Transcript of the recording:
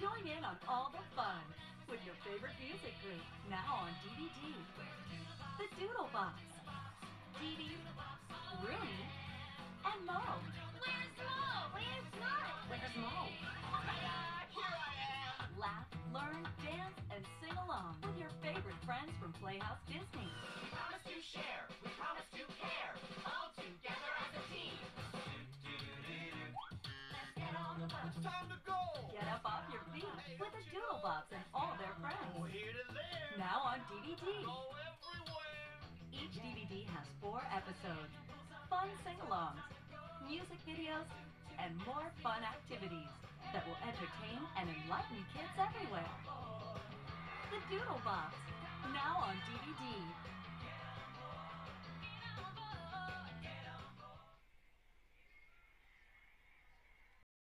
Join in on all the fun with your favorite music group now on DVD. The Doodlebops. Dee Dee, Rooney, and Moe. Where's Moe? Where's Moe? Where's Moe? Oh here I am. Laugh, learn, dance, and sing along with your favorite friends from Playhouse Disney. Time to go! Get up off your feet with the Doodlebops and all their friends. Oh, here to there! Now on DVD. Go everywhere! Each DVD has four episodes, fun sing-alongs, music videos, and more fun activities that will entertain and enlighten kids everywhere. The Doodlebops, now on DVD.